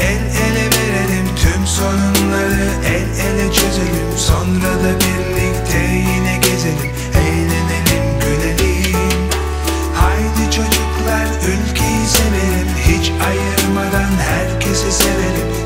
el ele verelim Tüm sorunları. El ele çözelim Sonra da birlikte yine gezelim. Eğlenelim gülelim. Haydi çocuklar ülkeyi sevelim. Hiç ayırmadan herkesi sevelim.